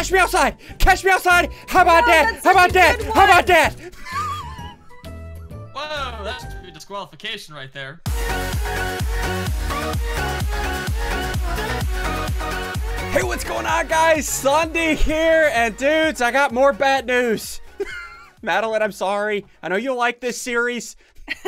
Catch me outside! Catch me outside! How about Oh, that? How about that? How about that? Whoa, that's a disqualification right there. Hey, what's going on, guys? SSundee here, and dudes, I got more bad news. Madelyn, I'm sorry. I know you like this series.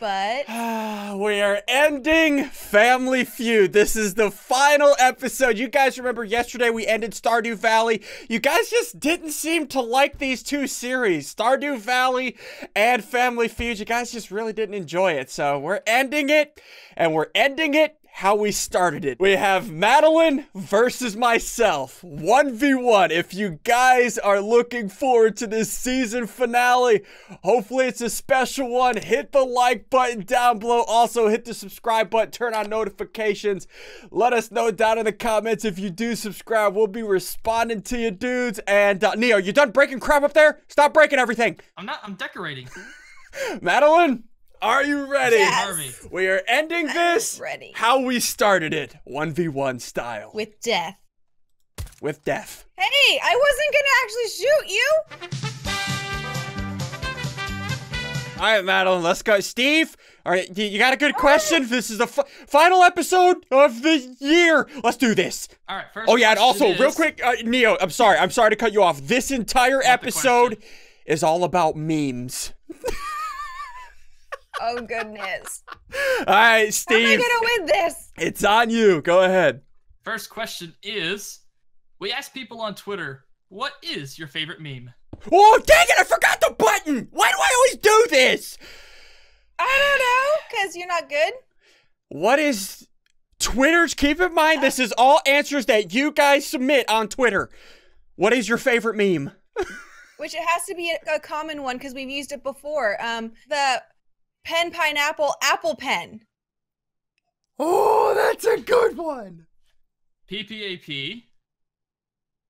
But we are ending Family Feud. This is the final episode. You guys remember yesterday we ended Stardew Valley. You guys just didn't seem to like these two series, Stardew Valley and Family Feud. You guys just really didn't enjoy it. So we're ending it, and we're ending it how we started it. We have Madelyn versus myself. 1v1. If you guys are looking forward to this season finale, hopefully it's a special one. Hit the like button down below. Also, hit the subscribe button. Turn on notifications. Let us know down in the comments if you do subscribe. We'll be responding to you dudes. And uh, Neo, you done breaking crap up there? Stop breaking everything. I'm not. I'm decorating. Madelyn, are you ready? Yes. Harvey. We are ending this ready. how we started it, 1v1 style, with, death. with death. death. Hey, I wasn't gonna actually shoot you. All right, Madelyn, let's go. Steve, all right, you, you got a good question? This is the f- final episode of the year. Let's do this. All right. First. Oh, yeah, and question also, real quick, uh, Neo, I'm sorry. I'm sorry to cut you off. This entire the episode is all about memes. Oh goodness. All right, Steve. How am I gonna win this? it's on you. Go ahead. First question is: We asked people on Twitter, "What is your favorite meme?" Oh, dang it, I forgot the button. Why do I always do this? I don't know, cause you're not good. What is Twitter's? Keep in mind, this is all answers that you guys submit on Twitter. What is your favorite meme? Which it has to be a, a common one because we've used it before. Um, the pen pineapple apple pen. Oh, that's a good one. PPAP.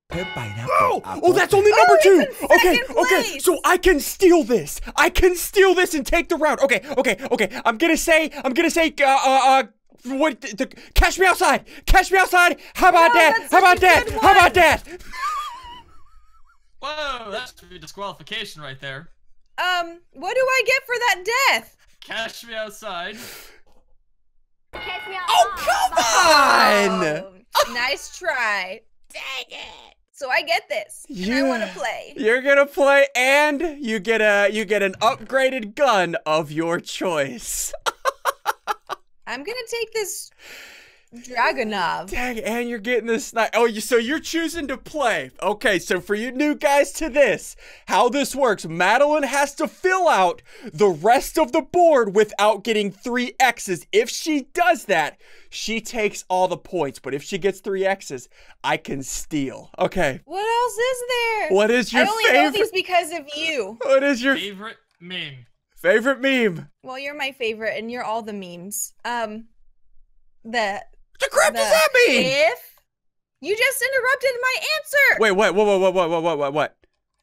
Pineapple, Oh, oh, that's only number Oh, two. Okay, second okay. place. So I can steal this. I can steal this and take the round. Okay, okay, okay. I'm gonna say, I'm gonna say, uh, uh, uh what? The, the, catch me outside. Catch me outside. How about No, that? How about that? How about that? Whoa, that's a disqualification right there. Um, what do I get for that death? Catch me outside. Catch me oh, outside. Oh, come on. Oh, nice try. Dang it. So I get this. And I want to play. You're gonna play, and you get a you get an upgraded gun of your choice. I'm gonna take this Dragunov. Dang, and you're getting this night. Oh, you so you're choosing to play. Okay, so for you new guys to this, how this works, Madeline has to fill out the rest of the board without getting three X's. If she does that, she takes all the points. But if she gets three X's, I can steal. Okay. What else is there? What is your favorite? I only know favorite? these because of you. What is your Favorite meme. favorite meme? Well, you're my favorite, and you're all the memes. Um, the the crap does that mean? If you just interrupted my answer. Wait, what? What? What? What? What? What? What? What?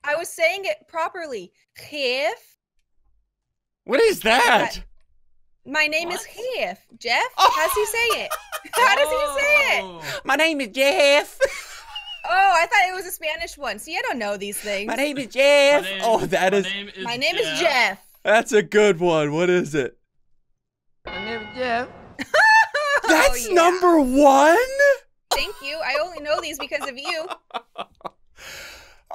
I was saying it properly. If. What is that? My name what? is Jeff. Jeff, oh. how does he say it? How does he say it? My name is Jeff. Oh, I thought it was a Spanish one. See, I don't know these things. My name is Jeff. Oh, name, oh, that my is. Name is my name Jeff. is Jeff. That's a good one. What is it? My name is Jeff. That's Oh, yeah. number one. Thank you. I only know these because of you.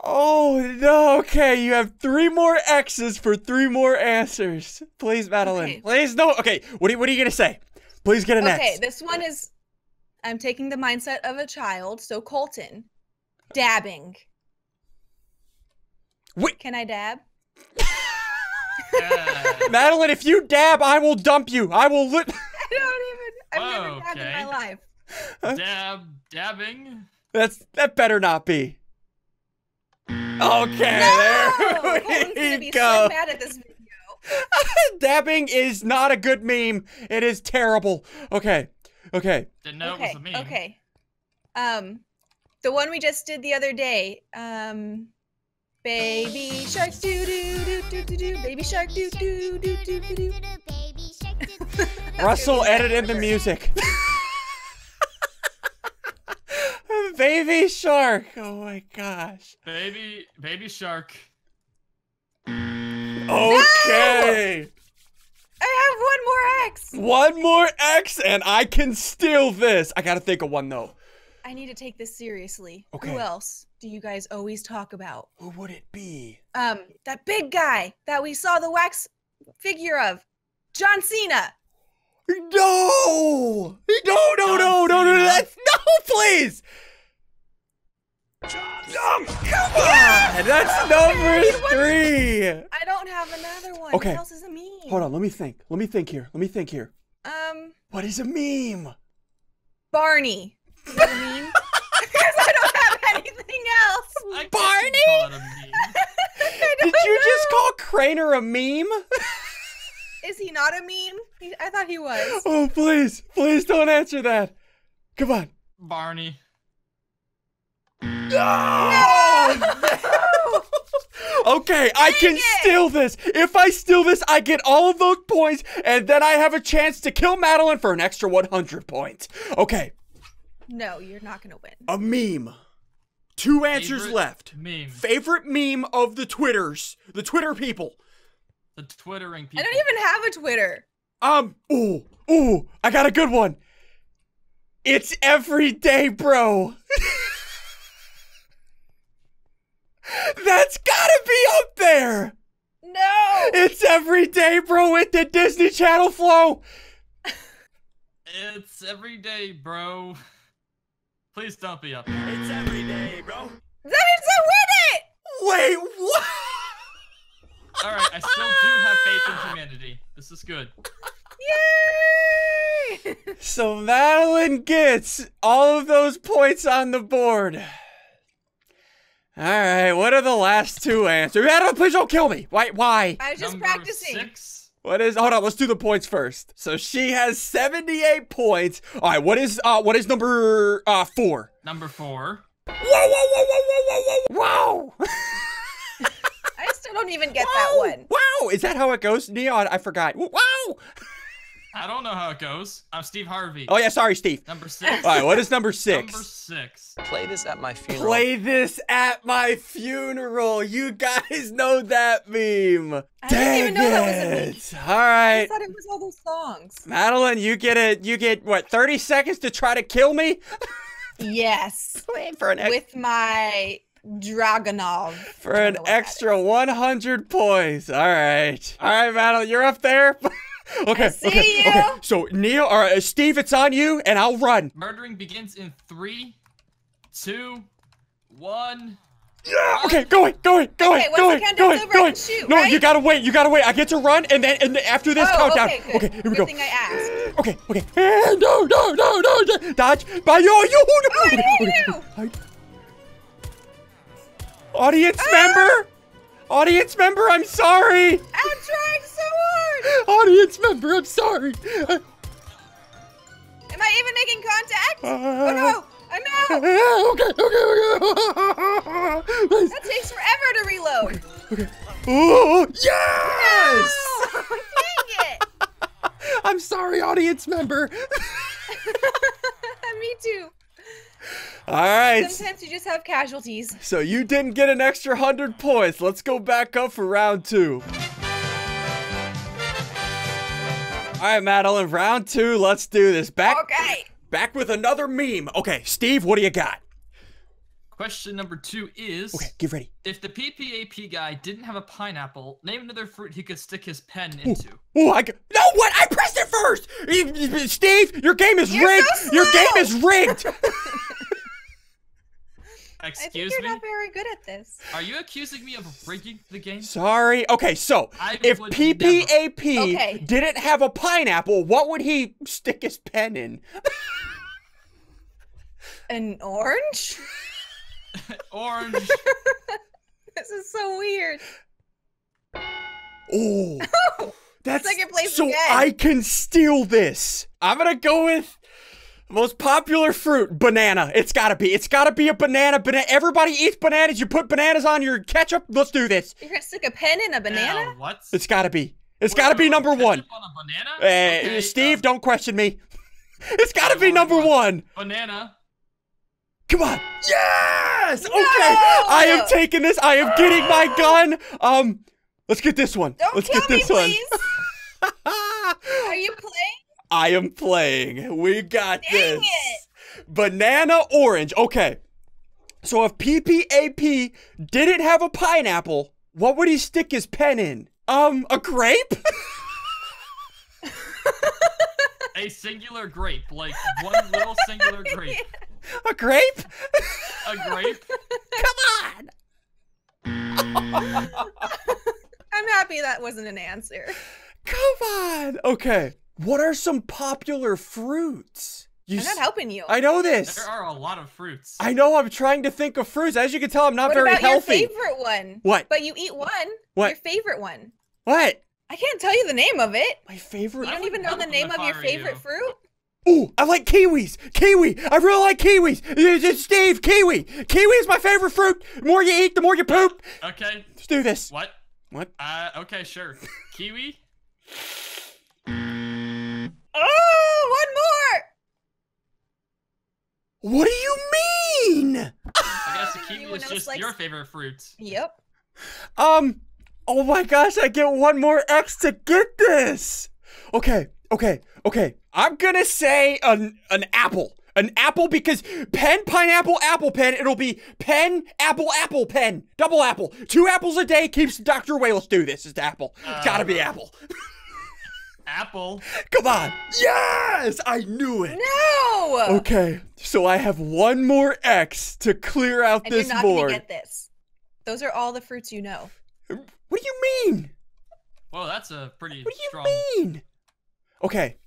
Oh no. Okay, you have three more X's for three more answers. Please, Madelyn. Okay. Please, no. Okay, what are, you- what are you gonna say? Please get an X. Okay, this one is I'm taking the mindset of a child. So Colton, dabbing. Wait, Can I dab? Madelyn, if you dab, I will dump you. I will lit. I don't even. I've never dabbed in my life. Dab, dabbing. That's that better not be. Okay, No! there gonna we be go. so mad at this video. Dabbing is not a good meme. It is terrible. Okay. Okay. Didn't know okay. it was a meme. Okay. Um, the one we just did the other day. Um, baby shark doo doo doo doo doo doo. Baby shark doo doo doo doo doo doo. Russell, edit in the music. baby shark. Oh my gosh. Baby, baby shark. Okay. I have one more X. One more X and I can steal this. I gotta think of one though. I need to take this seriously. Okay. Who else do you guys always talk about? Who would it be? Um, that big guy that we saw the wax figure of, John Cena. No! No, no, no, no, no, no, that's no, please! No, come on! That's number three! I don't have another one. Okay. What else is a meme? Hold on, let me think. Let me think here. Let me think here. Um, What is a meme? Barney. Is that a meme? Because I don't have anything else. I Barney? you call it a meme. I Did don't you just call Crainer a meme? Is he not a meme? He, I thought he was. Oh, please, please don't answer that. Come on. Barney. No! Okay, I can it! steal this. If I steal this, I get all of those points, and then I have a chance to kill Madelyn for an extra 100 points. Okay, No, you're not gonna win. a meme. Two answers Favorite left. Meme. Favorite meme of the Twitters, the Twitter people. The twittering people. I don't even have a Twitter. Um, ooh, ooh, I got a good one. It's everyday, bro. That's gotta be up there. No. It's everyday, bro, with the Disney Channel flow. It's every day, bro. Please don't be up there. It's everyday, bro. That means I win it. Wait, what? All right, I still do have faith in humanity. This is good. Yay! So Madelyn gets all of those points on the board. All right, what are the last two answers? Madelyn, please don't kill me. Why? Why? I was just Number practicing. Six. What is? Hold on, let's do the points first. So she has seventy-eight points. All right, what is? Uh, what is number uh four? Number four. Whoa, whoa, whoa, whoa, whoa, whoa, whoa! Wow! I still don't even get that one. Wow! Is that how it goes, Neon? I forgot. Wow! I don't know how it goes. I'm Steve Harvey. Oh yeah, sorry, Steve. Number six. All right, what is number six? Number six. Play this at my funeral. Play this at my funeral. You guys know that meme. I didn't even know that was a meme. it. All I thought it was all those songs. Madelyn, you get it. You get what? 30 seconds to try to kill me? Yes. for an ex- With my Dragunov. for an know what that extra 100 points. All right. All right, Madelyn, you're up there. okay. I see okay. you. Okay. So Neil or uh, Steve, it's on you, and I'll run. Murdering begins in three, two, one. Yeah. Okay, going, going, going, Okay, once going, the countdown's going, over, I going. can shoot, no, right? you gotta wait. You gotta wait. I get to run, and then and after this Oh, countdown. okay, good. okay, here we Good go. thing I asked. Okay, okay. Eh, no, no, no, no. Dodge. By yo, you. Oh, I okay, hit okay. you. I- Audience Ah! member. Audience member, I'm sorry. I'm trying so hard. Audience member, I'm sorry. Am I even making contact? Uh, oh no, I'm out. okay, okay, okay. That takes forever to reload. Okay. Oh, yes! Oh, dang it. I'm sorry, audience member. Me too. All right. Sometimes you just have casualties. So you didn't get an extra 100 points. Let's go back up for round two. All right, Madelyn, round two. Let's do this. Back, Okay. back with another meme. Okay, Steve, what do you got? Question number two is Okay, get ready. if the PPAP guy didn't have a pineapple, name another fruit he could stick his pen into. Oh, I got, no, what? I pressed it first. You- you- Steve, your game is You're rigged. so your game is rigged. I think Excuse you're me? not very good at this. Are you accusing me of rigging the game? Sorry. Okay, so I if PPAP Okay. didn't have a pineapple, what would he stick his pen in? An orange? Orange. This is so weird. Oh, that's Second place so again. I can steal this. I'm gonna go with most popular fruit, banana. It's gotta be. It's gotta be a banana. Banana. Everybody eats bananas. You put bananas on your ketchup. Let's do this. You're gonna stick a pen in a banana? Now, what? It's gotta be. It's gotta be number one. On a banana? Uh, Okay, Steve, uh, don't question me. It's gotta be Number number one. one. banana. Come on. Yes. Okay. I am taking this. I am getting my gun. Um, let's get this one. Don't let's kill get me, this one. please. Are you playing? I am playing. We got Dang this. it. Banana orange. Okay. So if PPAP didn't have a pineapple, what would he stick his pen in? Um, a grape? A singular grape, like one little singular grape. a grape? A grape. Come on. I'm happy that wasn't an answer. Come on. Okay. What are some popular fruits? You I'm not helping you. I know this. There are a lot of fruits. I know I'm trying to think of fruits. As you can tell, I'm not what very about healthy. your favorite one? What? But you eat one. What? Your favorite one. What? I can't tell you the name of it. My favorite. You don't even know the name of your favorite you. fruit? Ooh, I like kiwis. Kiwi. I really like kiwis. It's- it's Steve, kiwi. Kiwi is my favorite fruit. The more you eat, the more you poop. Okay. Let's do this. What? What? Uh. Okay. Sure. Kiwi. Oh, one more. What do you mean? I guess the kiwi Anyone is just likes- your favorite fruit. Yep. Um. Oh my gosh! I get one more X to get this. Okay. Okay. Okay. I'm gonna say an an apple. An apple because pen, pineapple, apple pen. It'll be pen, apple, apple pen. Double apple. Two apples a day keeps Dr. Whale. Let's do this. It's apple. It's gotta be Uh. apple. Apple. Come on. Yes! I knew it. No. Okay, so I have one more X to clear out And this you're not board. gonna get this. Those are all the fruits you know. What do you mean? Well, that's a pretty What do you strong. mean? Okay,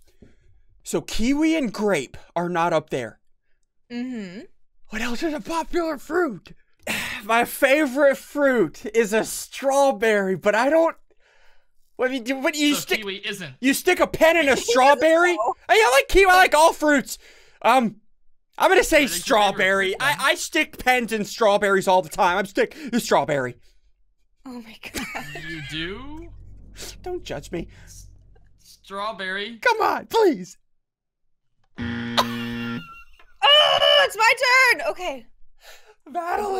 so kiwi and grape are not up there. Mm-hmm. What else is a popular fruit? My favorite fruit is a strawberry, but I don't. What do you do? What you so stick? kiwi isn't. You stick a pen in a strawberry? know. Hey, I like kiwi. I like all fruits. Um, I'm gonna say What is strawberry. I. I stick pens in strawberries all the time. I'm stick the strawberry. Oh my god. You do. Don't judge me. Strawberry. Come on, please. Oh, it's my turn. Okay. Compose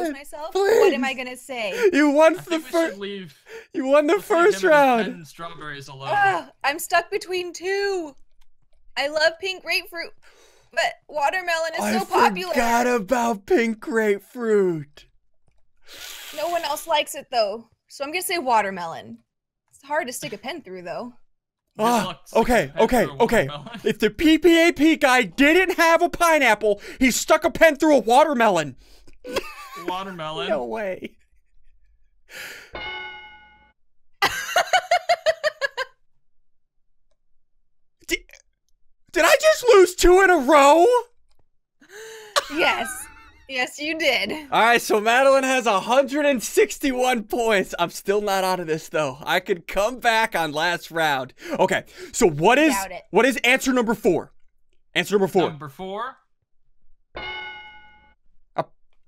Madelyn, myself. please. What am I gonna say? you won I the first. should leave. You won the let's first him and his round. and strawberries alone. Ugh, I'm stuck between two. I love pink grapefruit, but watermelon is I so popular. I forgot about pink grapefruit. No one else likes it though, so I'm gonna say watermelon. It's hard to stick a pen through though. Ah, luck okay, okay, okay. If the PPAP guy didn't have a pineapple, he stuck a pen through a watermelon. Watermelon. No way. did, did I just lose two in a row? Yes, yes, you did. All right, so Madelyn has 161 points. I'm still not out of this though. I could come back on last round. Okay, so what is what is answer number four? Answer number four. Number four.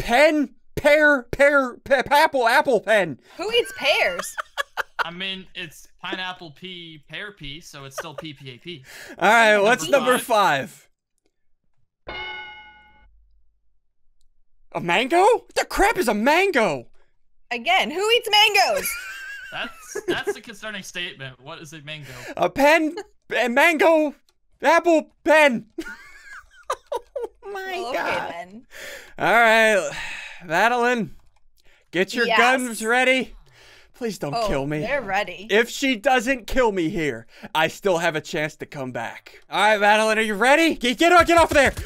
A pen, pear, pear, pe- apple, apple pen. Who eats pears? I mean, it's pineapple pea, pear pea, so it's still PPAP. All right, what's Number number five? A mango? What the crap is a mango? Again, who eats mangoes? That's that's a concerning statement. What is a mango? A pen, a mango, apple, pen. oh my well, god. then. All right, Madelyn, get your Yes. guns ready. Please don't Oh, kill me. They're ready. If she doesn't kill me here, I still have a chance to come back. All right, Madelyn, are you ready? Get get, off- get off there.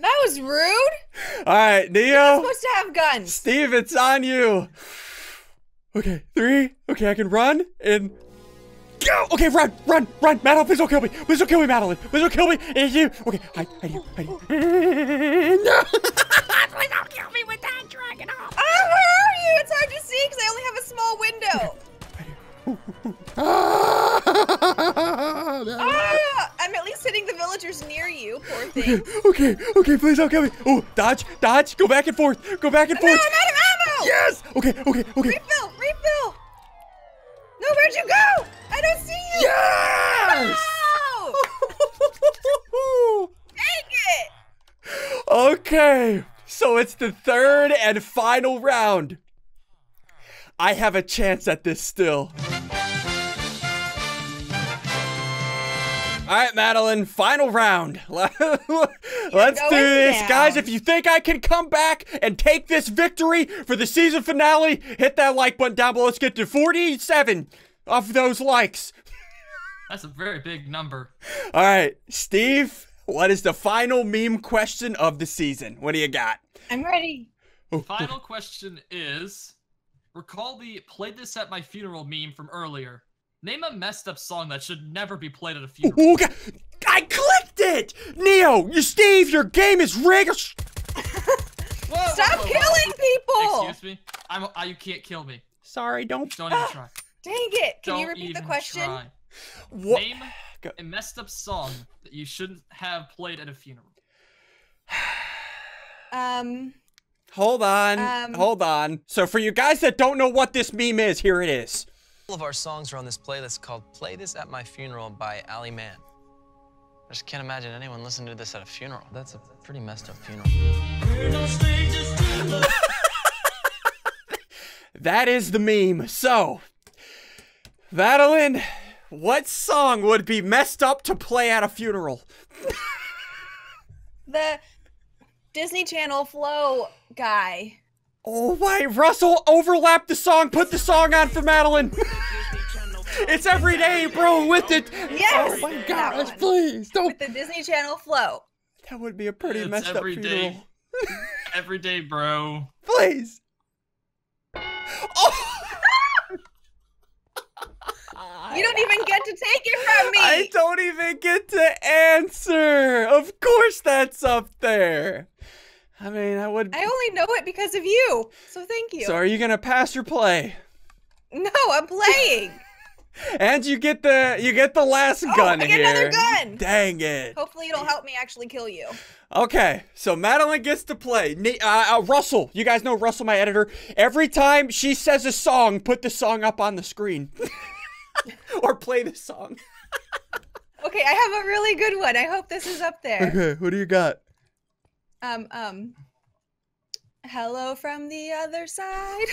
That was rude. All right, You're Neo, supposed to have guns. Steve, it's on you. Okay, three. Okay, I can run and go. Okay, run, run, run. Madelyn, please don't kill me. Please don't kill me, Madelyn. Please don't kill me. It's you. Okay, hide, hide you, hide you. no. please don't kill me with that Dragunov. Ah, where are you? It's hard to see because I only have a small window. Ah, I'm at least hitting the villagers near you, poor thing. okay, okay, okay please don't kill me. Oh, dodge, dodge, go back and forth, go back and No, I'm forth. out of ammo! Yes. Okay, okay, okay. Refill, refill! No, where'd you go? I don't see you! Yes. No! Dang it! Okay, so it's the third and final round. I have a chance at this still. All right, Madelyn, final round. Let's do this. down. Guys, if you think I can come back and take this victory for the season finale, hit that like button down below. Let's get to 47 of those likes. That's a very big number. All right, Steve, what is the final meme question of the season? What do you got? I'm ready. Oh. Final question is recall the played this at my funeral meme from earlier. Name a messed up song that should never be played at a funeral. Ooh, ga- I clicked it! Neo, you Steve, your game is rigged. Whoa, whoa, Stop whoa, whoa. killing people! Excuse me. I'm I, you can't kill me. Sorry, don't. Don't even try. Dang it! Can Don't you repeat the question? try. What? Name Go. a messed up song that you shouldn't have played at a funeral. Um, Hold on, Um, hold on. So, for you guys that don't know what this meme is, here it is. All of our songs are on this playlist called Play This at My Funeral by Ali Mann. I just can't imagine anyone listening to this at a funeral. That's a pretty messed up funeral. That is the meme. So, Madelyn, what song would be messed up to play at a funeral? the Disney Channel Flow guy. Oh my, Russell, overlap the song. Put the song on for Madelyn. it's every day, bro, with it. Yes! Oh my that gosh, please don't. With the Disney Channel Flow. That would be a pretty It's messed up every funeral. day. Every day, bro. Please. Oh! You don't even get to take it from me! I don't even get to answer. Of course, that's up there. I mean, I would. I only know it because of you. So thank you. So, are you gonna pass or play? No, I'm playing. And you get the you get the last Oh, gun I get here. another gun. Dang it. Hopefully it'll help me actually kill you. Okay, so Madelyn gets to play. Uh, uh, Russell, you guys know Russell, my editor. Every time she says a song, put the song up on the screen, or play the song. Okay, I have a really good one. I hope this is up there. Okay, what do you got? Um, um. Hello from the other side.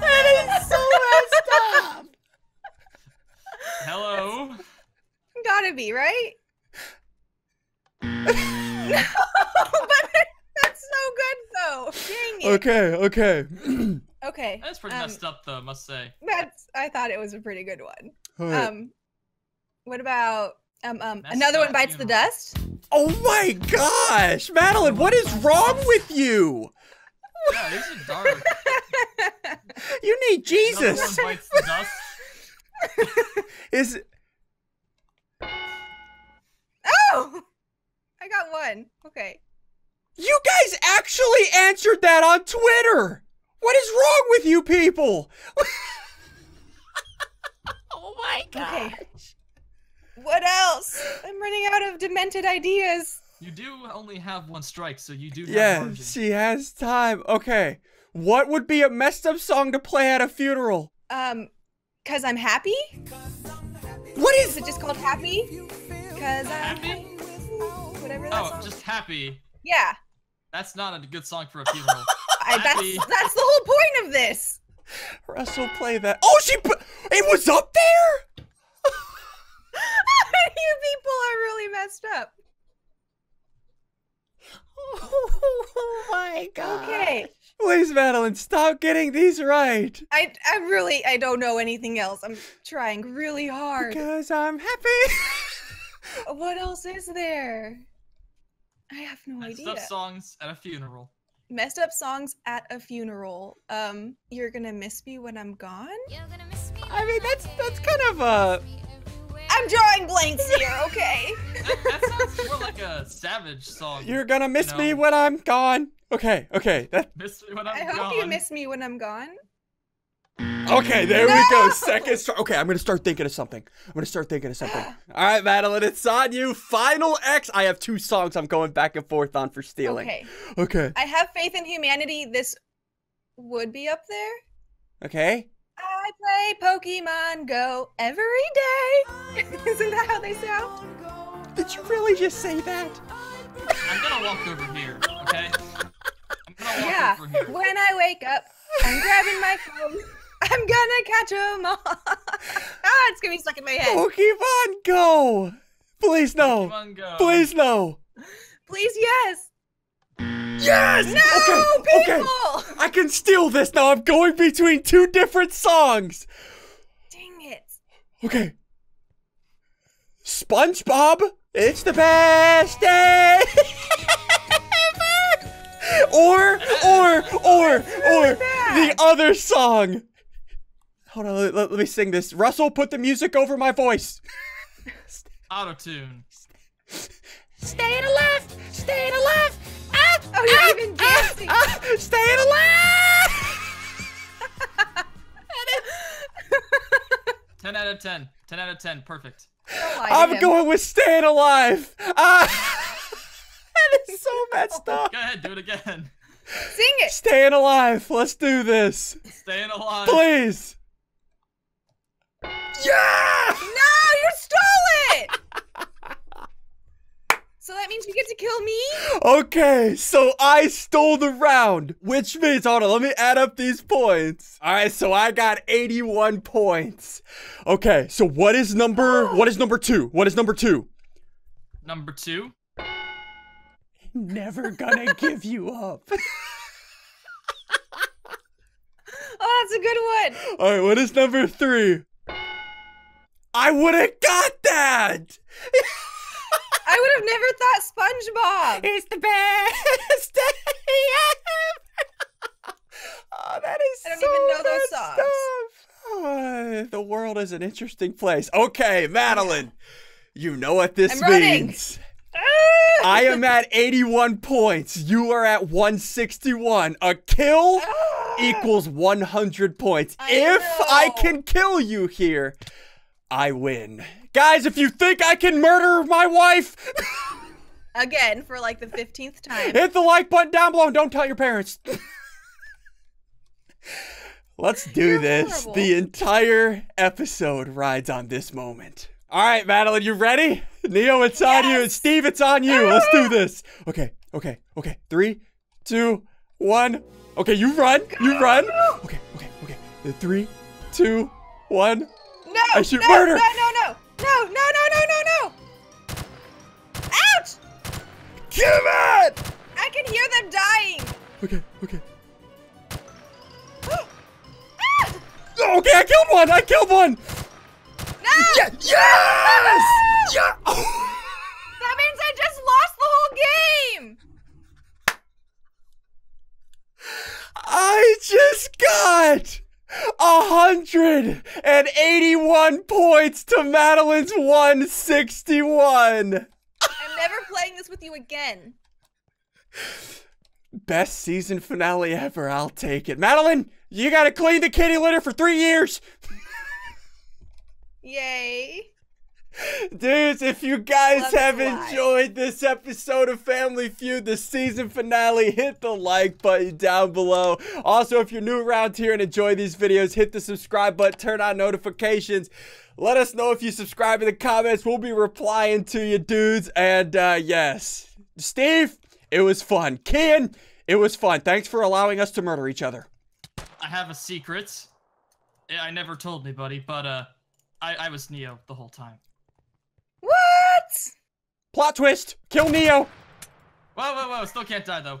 that is so messed up. Hello. Gotta be, right? no, but that's no good though. Dang it. Okay, okay. Okay. That's pretty um, messed up, though. I must say. That's I thought it was a pretty good one. Alright. Um what about um um Messed another one up bites the dust? oh my gosh, Madelyn, what is wrong with you? Yeah, these are dark. You need Another Jesus. one bites the dust. Is Oh! I got one. Okay. you guys actually answered that on Twitter? What is wrong with you people? oh my gosh. Okay. What else? I'm running out of demented ideas. You do only have one strike, so you do Yeah, margin. she has time. Okay. What would be a messed up song to play at a funeral? Um, cause I'm happy? What Is is it just called happy? Cause I'm Happy? whatever that Oh, song. just happy. Yeah. That's not a good song for a funeral. I, that's that's the whole point of this. Russell play that? Oh, she put it was up there. You people are really messed up. Oh my god. Okay. Please, Madelyn, stop getting these right. I I really I don't know anything else. I'm trying really hard. Because I'm happy. What else is there? I have no Messed idea. up songs at a funeral. Messed up songs at a funeral. Um, you're gonna miss me when I'm gone. You're gonna miss me? I mean, that's that's kind of uh I'm drawing blanks here. Okay. That, that sounds more like a savage song. You're gonna miss me when I'm gone. Okay, okay, that Miss me when I I'm hope you miss me when I'm gone. okay. There we go. Second start. Okay, I'm gonna start thinking of something. I'm gonna start thinking of something. All right, Madelyn, it's on you. Final X. I have two songs I'm going back and forth on for stealing. Okay. Okay. I have faith in humanity. This would be up there. Okay. I play Pokemon Go every day. Isn't that how they sound? Did you really just say that? I'm gonna walk over here, okay? I'm gonna walk Yeah. over here. When I wake up, I'm grabbing my phone. I'm gonna catch 'em all. ah, it's gonna be stuck in my head. Pokemon Go! Please no! Pokemon Go. Please no! Please, yes. Yes! No, okay, people. okay. I can steal this now. I'm going between two different songs. Dang it. Okay. SpongeBob, it's the best day. ever. or, or, or, or the other song. Hold on, let, let- let me sing this. Russell, put the music over my voice. Auto tune. Stay to the left. Stay to the left. Ah, Oh, you're even dancing. ah, stay to the left. Ten out of ten. Ten out of ten. Perfect. Don't lie to I'm going with staying alive. Ah, that is so messed up. Go ahead, do it again. Sing it. Staying alive. Let's do this. Staying alive. Please. Kill me? Okay, so I stole the round, which means, hold on, let me add up these points. All right, so I got 81 points. Okay, so what is number, what is number two? What is number two? Number two. Never gonna give you up. Oh, that's a good one. All right, what is number three? I would have got that. I would have never thought SpongeBob. It's the best day ever. oh, that is I don't so even know those songs. stuff. Oh, the world is an interesting place. Okay, Madelyn, you know what this I'm means. Ah! I am at 81 points. You are at 161. A kill ah! equals 100 points. I if I can kill you here, I win. Guys, if you think I can murder my wife, Again, for like the 15th time. hit the like button down below and don't tell your parents. Let's do You're this. horrible. The entire episode rides on this moment. All right, Madelyn, you ready? Neo, it's on you. And Steve, it's on you. Let's do ah. this. Okay, okay, okay. Three, two, one. Okay, you run. You run. Okay, okay, okay. Three, two, one. No! I shoot no, murder. No, no, no! No, no, no, no, no, no! Ouch! Give it! I can hear them dying! Okay, okay. Ah! Okay, I killed one. I killed one. No! Yeah, yes! Yeah. That means I just lost the whole game! I just got a hundred and eighty-one points to Madelyn's one sixty-one. I'm never playing this with you again. Best season finale ever. I'll take it. Madelyn, you gotta clean the kitty litter for three years. Yay. Dudes, if you guys Love have enjoyed this episode of Family Feud, the season finale, hit the like button down below. Also, if you're new around here and enjoy these videos, hit the subscribe button, turn on notifications. Let us know if you subscribe in the comments. We'll be replying to you, dudes. And uh, yes, Steve, it was fun. Ken, it was fun. Thanks for allowing us to murder each other. I have a secret. I I never told anybody, but uh, I, I was Neo the whole time. Plot twist! Kill Neo! Whoa, whoa, whoa, still can't die though.